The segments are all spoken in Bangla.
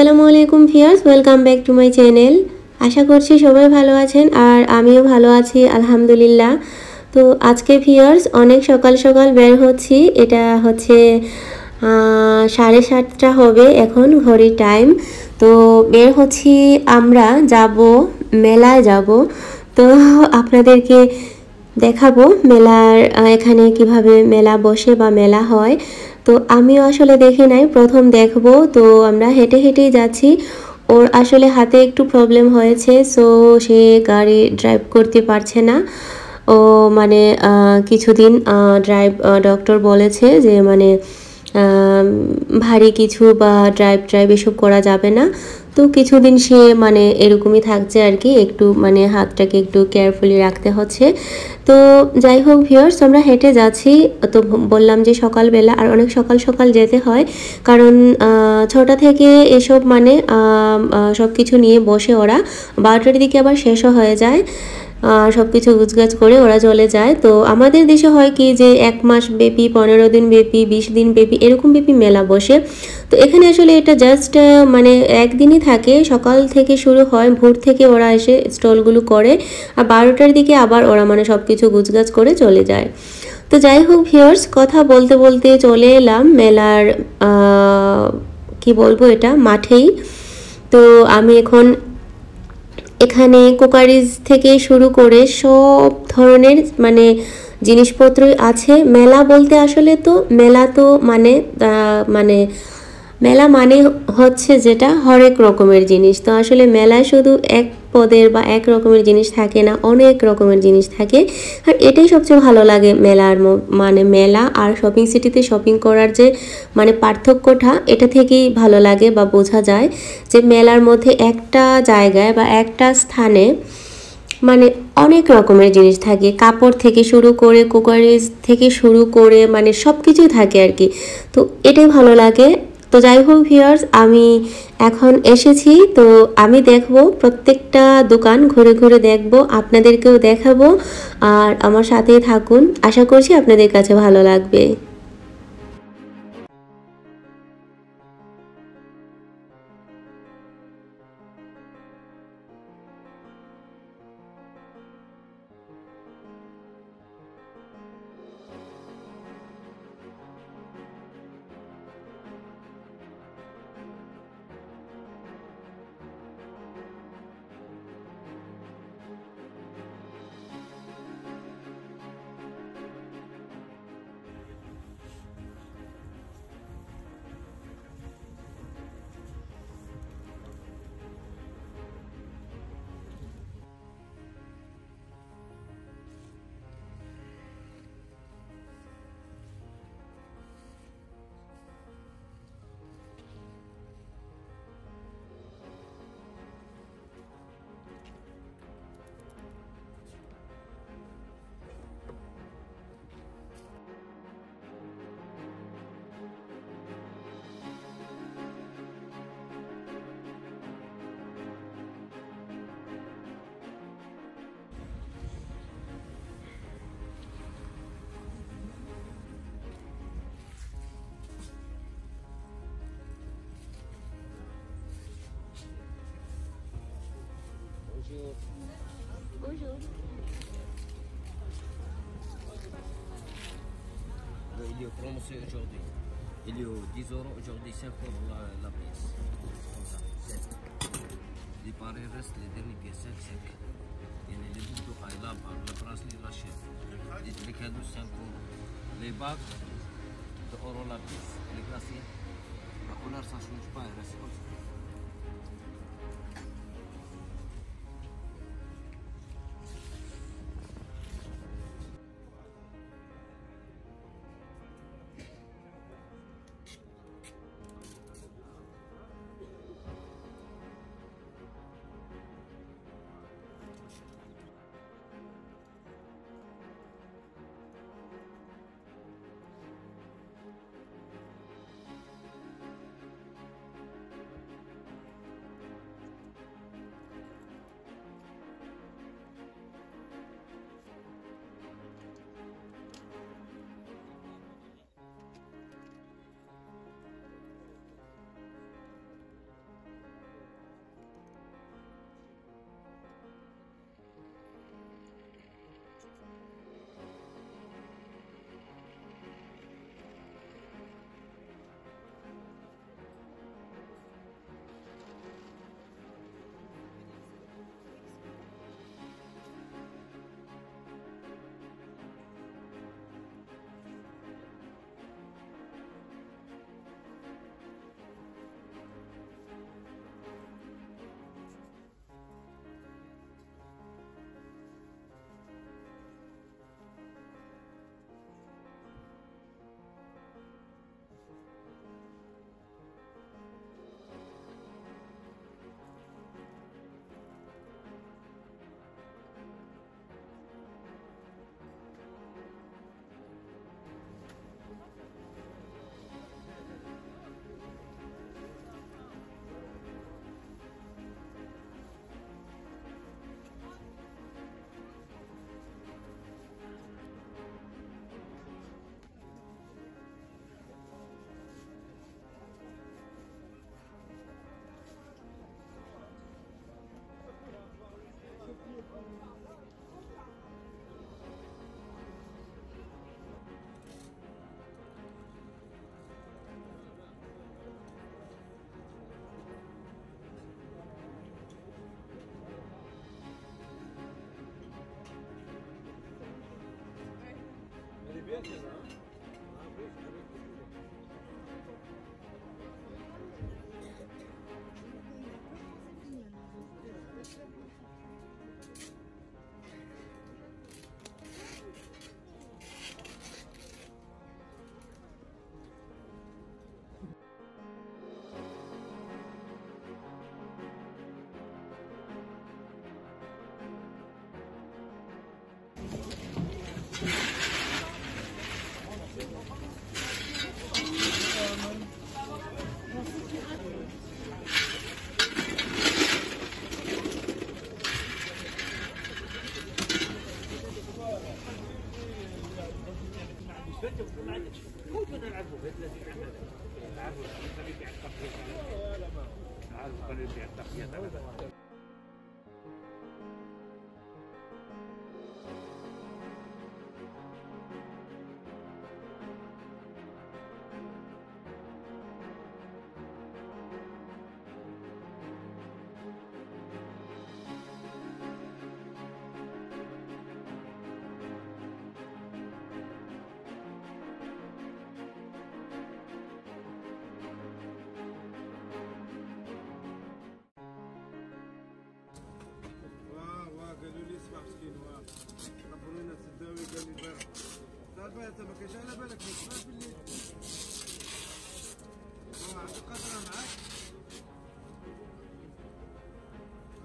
আসসালামু আলাইকুম viewers welcome back to my channel. আশা করছি সবাই ভালো আছেন আর আমিও ভালো আছি, আলহামদুলিল্লাহ। তো আজকে ভিয়ার্স অনেক সকাল সকাল বের হচ্ছি। এটা হচ্ছে সাড়ে সাতটা হবে এখন ঘড়ির টাইম তো বের হচ্ছি আমরা, যাব, মেলায় যাব। তো আপনাদেরকে দেখাবো মেলার এখানে কীভাবে মেলা বসে বা মেলা হয়। তো আমিও আসলে দেখি নাই, প্রথম দেখব। তো আমরা হেঁটে হেঁটেই যাচ্ছি। ওর আসলে হাতে একটু প্রবলেম হয়েছে সো সে গাড়ি ড্রাইভ করতে পারছে না। ও মানে কিছুদিন ড্রাইভ ডক্টর বলেছে যে মানে ভারী কিছু বা ড্রাইভ ড্রাইভ এসব করা যাবে না। তো কিছুদিন সে মানে এরকমই থাকছে আর কি, একটু মানে হাতটাকে একটু কেয়ারফুলি রাখতে হচ্ছে। তো যাই হোক ভিওর্স আমরা হেঁটে যাচ্ছি। তো বললাম যে সকালবেলা, আর অনেক সকাল সকাল যেতে হয়। কারণ ছটা থেকে এসব মানে সব কিছু নিয়ে বসে ওরা। বারোটার দিকে আবার শেষও হয়ে যায়। সব কিছু গুছগাছ করে ওরা চলে যায়। তো আমাদের দেশে হয় কি যে এক মাস ব্যাপী, পনেরো দিন ব্যাপী, বিশ দিন ব্যাপী এরকম ব্যাপী মেলা বসে। তো এখানে আসলে এটা জাস্ট মানে একদিনই থাকে, সকাল থেকে শুরু হয়, ভোর থেকে ওরা এসে স্টলগুলো করে, আর বারোটার দিকে আবার ওরা মানে সব কিছু গুছগাছ করে চলে যায়। তো যাই হোক ভিওর্স কথা বলতে বলতে চলে এলাম মেলার কি বলব এটা, মাঠেই। তো আমি এখন এখানে কুকারিজ থেকে শুরু করে সব ধরনের মানে জিনিসপত্রই আছে। মেলা বলতে আসলে তো মেলা তো মানে মানে মেলা মানে হচ্ছে যেটা হরেক রকমের জিনিস। তো আসলে মেলায় শুধু এক পদের বা এক রকমের জিনিস থাকে না, অনেক রকমের জিনিস থাকে। আর এটাই সবচেয়ে ভালো লাগে মেলার মানে মেলা আর শপিং সিটিতে শপিং করার যে মানে পার্থক্যটা, এটা থেকেই ভালো লাগে বা বোঝা যায় যে মেলার মধ্যে একটা জায়গায় বা একটা স্থানে মানে অনেক রকমের জিনিস থাকে। কাপড় থেকে শুরু করে, কুকারিজ থেকে শুরু করে মানে সব কিছুই থাকে আর কি। তো এটাই ভালো লাগে। তো যাই হোক ভিউয়ার্স আমি এখন এসেছি। তো আমি দেখব প্রত্যেকটা দোকান ঘুরে ঘুরে দেখব, আপনাদেরকেও দেখাবো। আর আমার সাথেই থাকুন। আশা করছি আপনাদের কাছে ভালো লাগবে। Bonjour. Bonjour. Il est au promotion aujourd'hui. Il est au 10 euros aujourd'hui, 5 euros la, la pièce. Comme ça, 7. Les paris restent les dernières pièces, 5, 5. Il y a les boucles de là, le bracelet, la chaîne. Les, cadeaux, 5 euros. Les bagues, 2 euros la pièce. Les glaciers, la couleur, ça ne change pas, il reste comme ça. تعرف انت ما كانش على بالك ما تسمعش بالليل واه عبد القادر معاك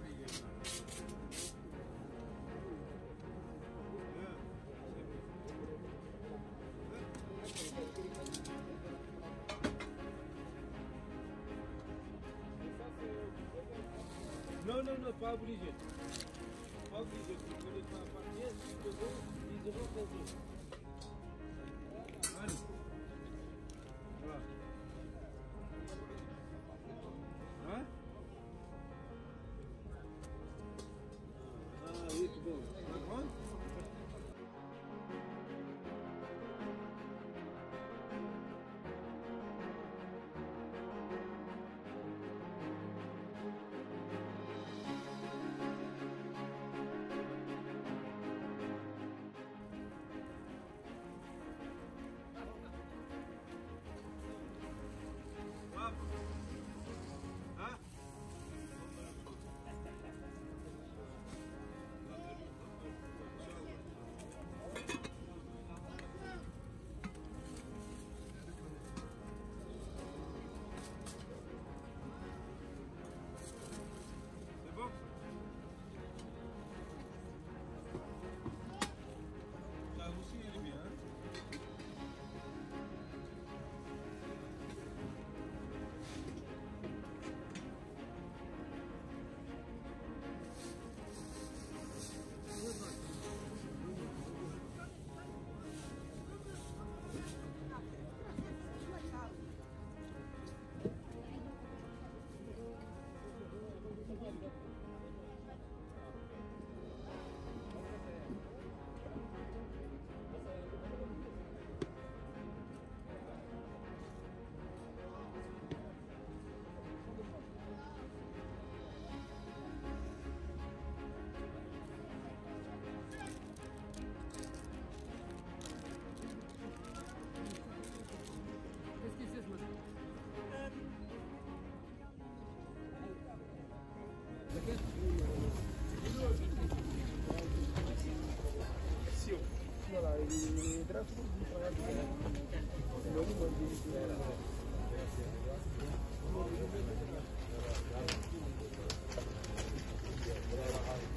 هيا. يا. Non, non, non, pas obligé. Pas obligé. Vous voulez pas partir, si vous voulez, ils auront compris.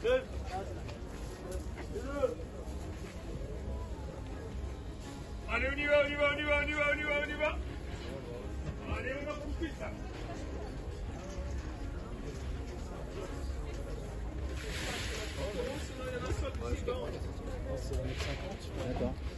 Good. Valeu, Nivão, Nivão, Nivão, Nivão, Nivão, Nivão. Valeu na conquista. D'accord.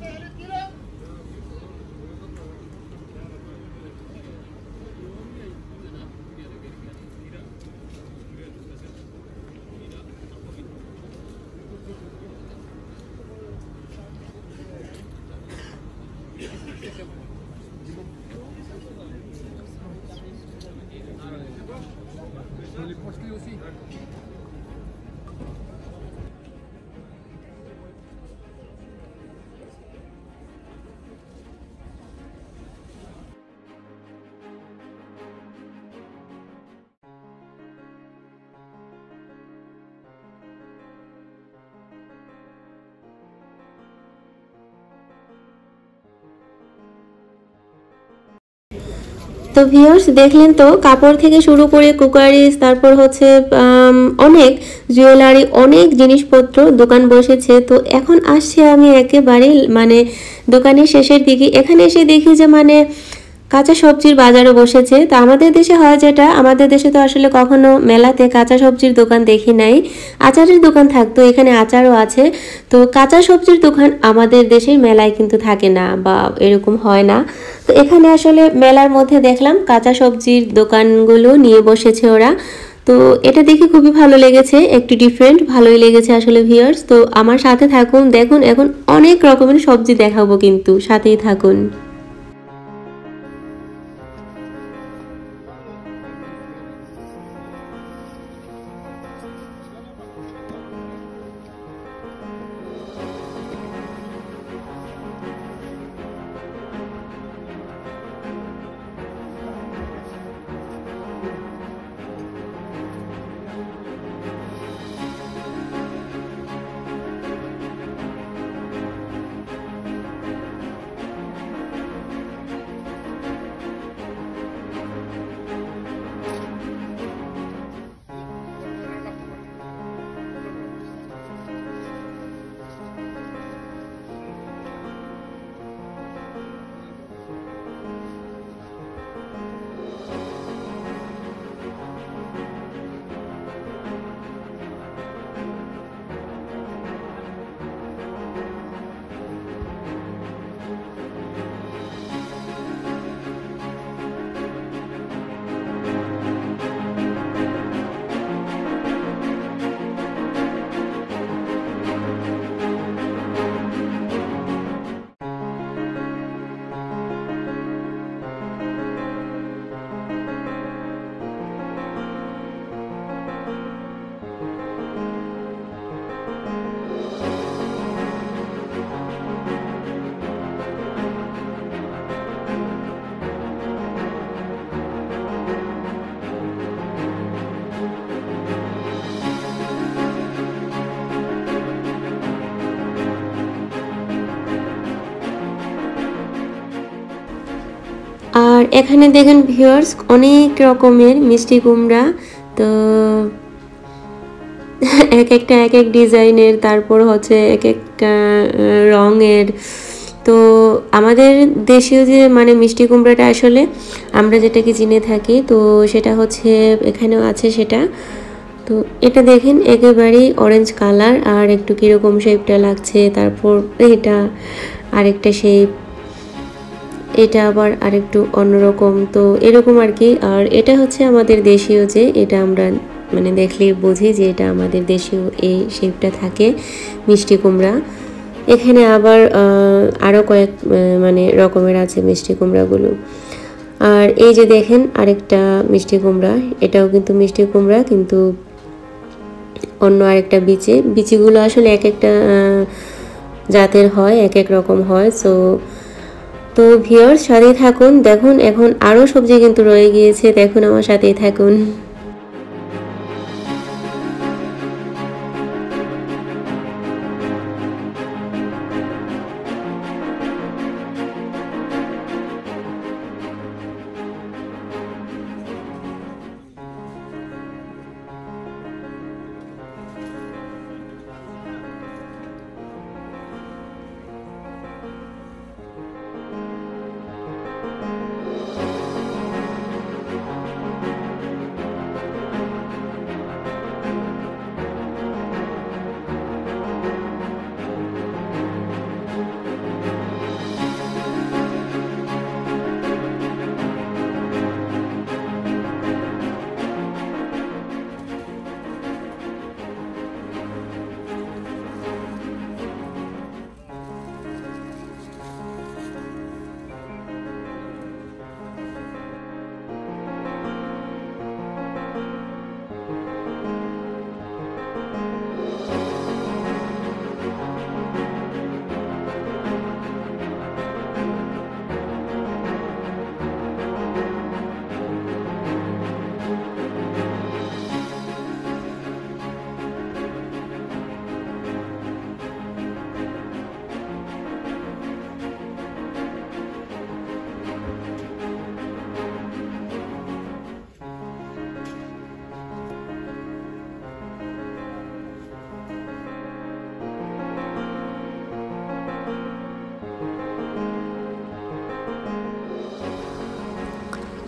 Get it, get it. তো ভিউয়ার্স দেখলেন তো, কাপড় থেকে শুরু করে কুকারিজ তারপর হচ্ছে অনেক জুয়েলারি অনেক জিনিসপত্র দোকান বসেছে। তো এখন আসছে আমি একেবারে মানে দোকানের শেষের দিকে। এখানে এসে দেখি যে মানে কাঁচা সবজির বাজারও বসেছে। তা আমাদের দেশে হয় যেটা, আমাদের দেশে তো আসলে কখনো মেলাতে কাঁচা সবজির দোকান দেখি নাই। আচারের দোকান থাকতো, এখানে আচারও আছে। তো কাঁচা সবজির দোকান আমাদের দেশের মেলায় কিন্তু থাকে না বা এরকম হয় না। তো এখানে আসলে মেলার মধ্যে দেখলাম কাঁচা সবজির দোকানগুলো নিয়ে বসেছে ওরা। তো এটা দেখে খুবই ভালো লেগেছে, একটু ডিফারেন্ট ভালোই লেগেছে আসলে ভিউয়ার্স তো আমার সাথে থাকুন, দেখুন, এখন অনেক রকমের সবজি দেখাবো কিন্তু, সাথেই থাকুন। এখানে দেখেন ভিউয়ার্স অনেক রকমের মিষ্টি কুমড়া, তো এক একটা, এক এক ডিজাইনের, তারপর হচ্ছে এক একটা রঙের। তো আমাদের দেশীয় যে মানে মিষ্টি কুমড়াটা আসলে আমরা যেটাকে চিনে থাকি, তো সেটা হচ্ছে এখানেও আছে সেটা। তো এটা দেখেন একেবারেই অরেঞ্জ কালার আর একটু কীরকম শেপটা লাগছে, তারপর এটা আরেকটা শেপ এটা আবার আরেকটু অন্যরকম। তো এরকম আর কি। আর এটা হচ্ছে আমাদের দেশীয় যে, এটা আমরা মানে দেখলেই বুঝি যে, এটা আমাদের দেশীয় এই শেপটা থাকে, মিষ্টি কুমড়া। এখানে আবার আরও কয়েক মানে রকমের আছে মিষ্টি কুমড়াগুলো। আর এই যে দেখেন আরেকটা মিষ্টি কুমড়া, এটাও কিন্তু মিষ্টি কুমড়া, কিন্তু অন্য আরেকটা বিচে। বিচিগুলো আসলে এক একটা জাতের হয়, এক এক রকম হয়। সো তো ভিওর সাথেই থাকুন, দেখুন, এখন আরও সবজি কিন্তু রয়ে গিয়েছে, দেখুন আমার সাথেই থাকুন।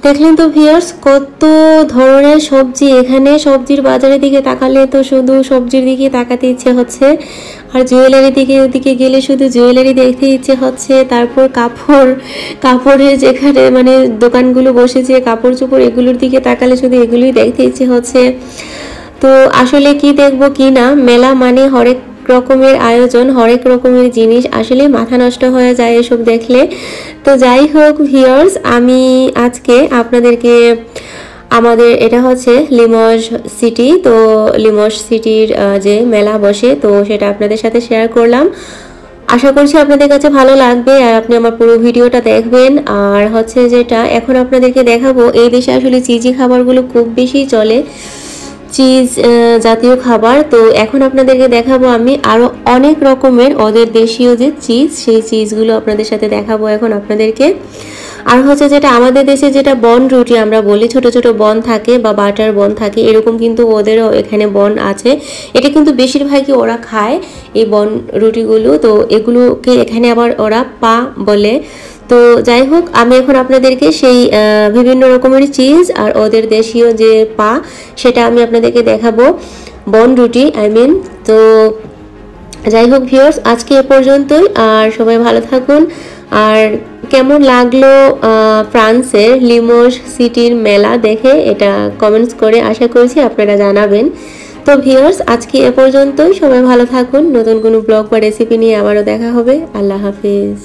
দেখলেন তো ভিয়ার্স কত ধরনের সবজি এখানে, সবজির বাজারের দিকে তাকালে তো শুধু সবজির দিকে তাকাতে ইচ্ছে হচ্ছে। আর জুয়েলারি দিকে, ওদিকে গেলে শুধু জুয়েলারি দেখতে ইচ্ছে হচ্ছে। তারপর কাপড়, কাপড়ের যেখানে মানে দোকানগুলো বসেছে, কাপড় চোপড় এগুলোর দিকে তাকালে শুধু এগুলোই দেখতে ইচ্ছে হচ্ছে। তো আসলে কি দেখব কি না, মেলা মানে হরেক রকমের আয়োজন, হরেক রকমের জিনিস আসলে মাথা নষ্ট হয়ে যায় এসব দেখলে। তো যাই হোক ভিওর্স আমি আজকে আপনাদেরকে আমাদের, এটা হচ্ছে লিমস সিটি তো লিমস সিটির যে মেলা বসে, তো সেটা আপনাদের সাথে শেয়ার করলাম। আশা করছি আপনাদের কাছে ভালো লাগবে আর আপনি আমার পুরো ভিডিওটা দেখবেন। আর হচ্ছে যেটা, এখন আপনাদেরকে দেখাবো, এই দেশে আসলে চিজি খাবারগুলো খুব বেশি চলে। চিজ জাতীয় খাবার। তো এখন আপনাদেরকে দেখাবো আমি আরও অনেক রকমের ওদের দেশীয় যে চিজ, সেই চিজগুলো আপনাদের সাথে দেখাবো এখন আপনাদেরকে। আর হচ্ছে যেটা আমাদের দেশে যেটা বন রুটি আমরা বলি, ছোট ছোট বন থাকে বা বাটার বন থাকে, এরকম কিন্তু ওদেরও এখানে বন আছে। এটা কিন্তু বেশিরভাগই ওরা খায়, এই বন রুটিগুলো। তো এগুলোকে এখানে আবার ওরা পা বলে। তো যাই হোক, আমি এখন আপনাদেরকে সেই বিভিন্ন রকমের চিজ আর ওদের দেশীয় যে পা, সেটা আমি আপনাদেরকে দেখাবো। বন রুটি আই মিন তো যাই হোক ভিউয়ার্স আজকে এ পর্যন্তই। আর সবাই ভালো থাকুন। আর কেমন লাগল ফ্রান্সের লিমোস সিটির মেলা দেখে, এটা কমেন্টস করে আশা করছি আপনারা জানাবেন। তো ভিউয়ার্স আজকে এ পর্যন্তই। সবাই ভালো থাকুন। নতুন কোনো ব্লগ বা রেসিপি নিয়ে আবারও দেখা হবে। আল্লাহ হাফিজ।